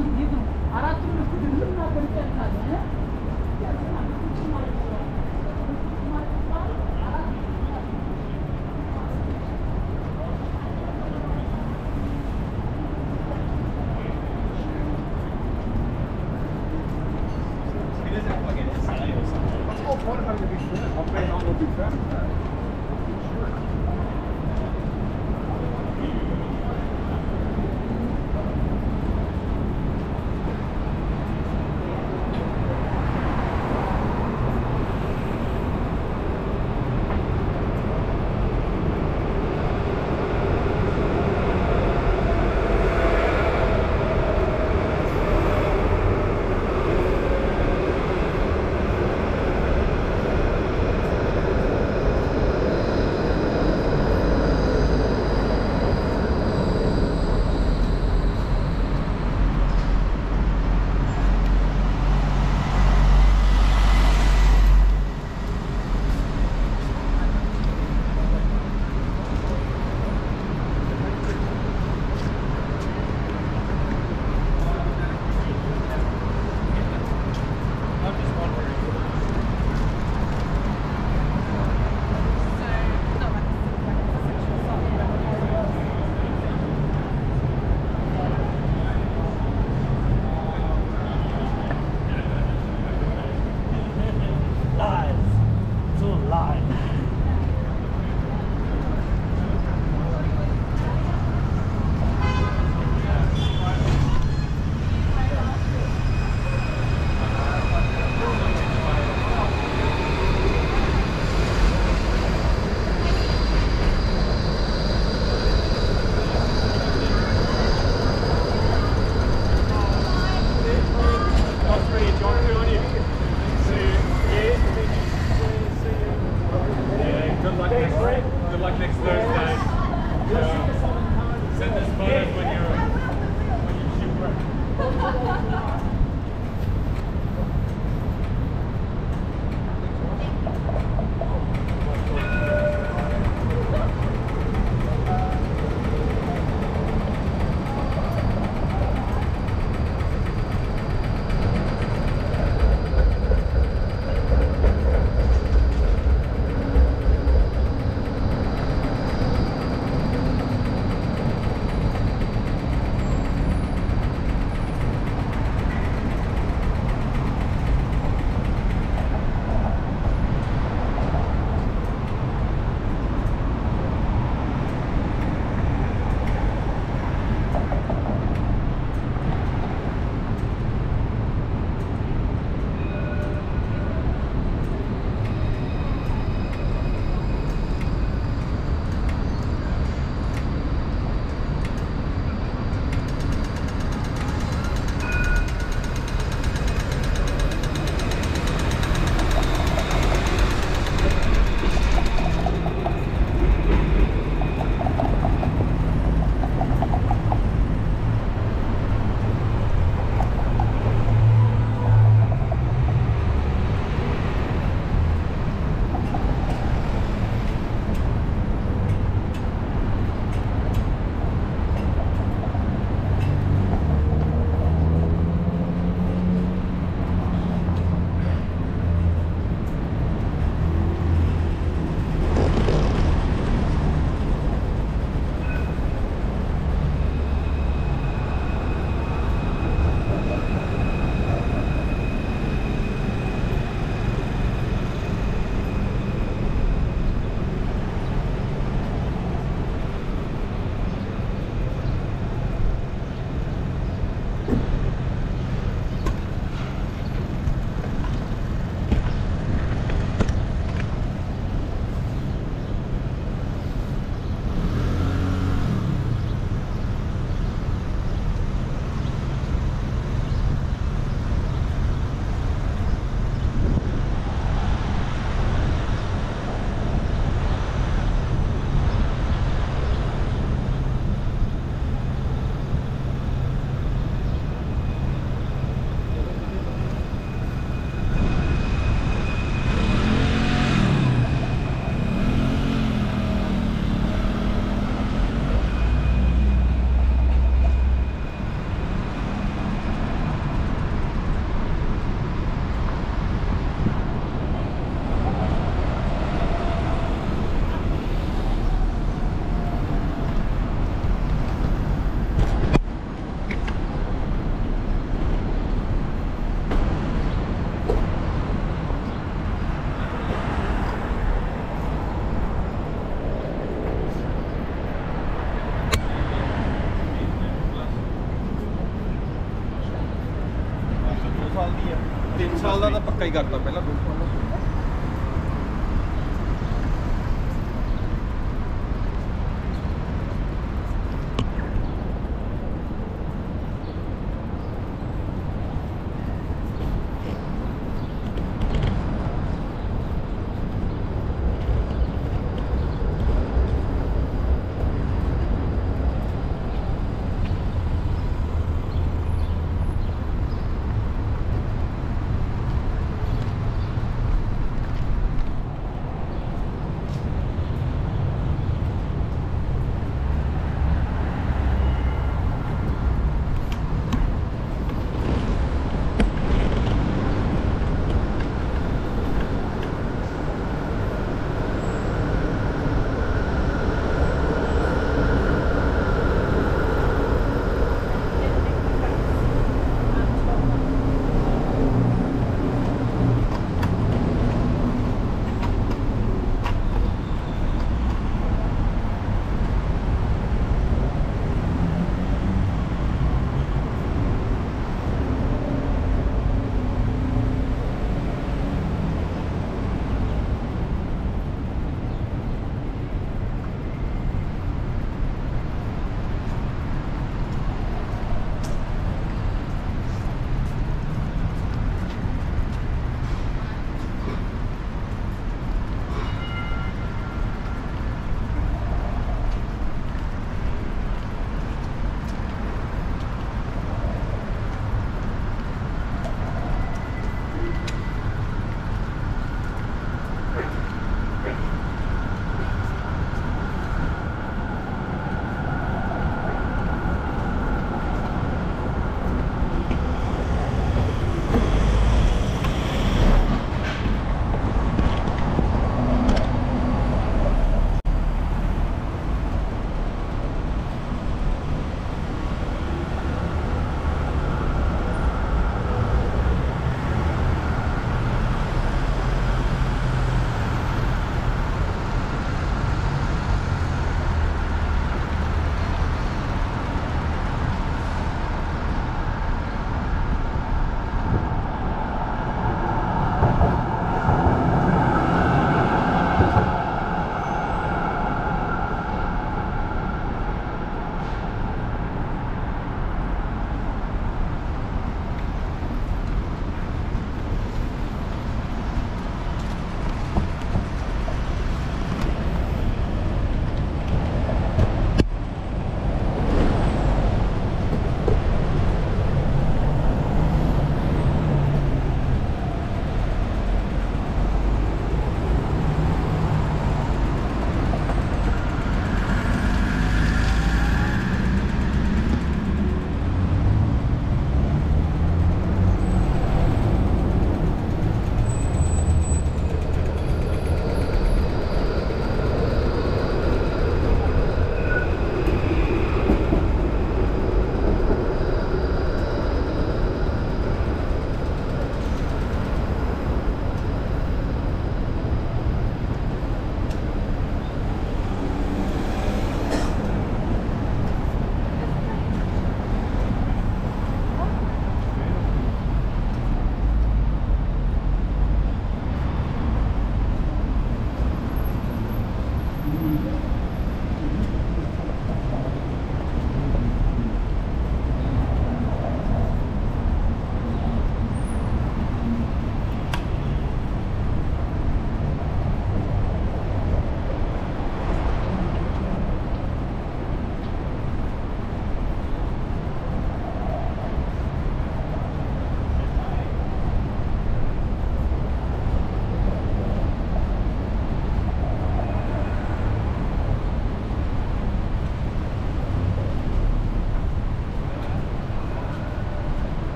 አንድ ቤት ነው። አራቱን ምስት ድምፅ እናገርጫ ይታለ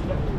Thank you.